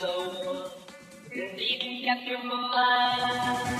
soul, and even capture my mind.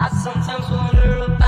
I sometimes wonder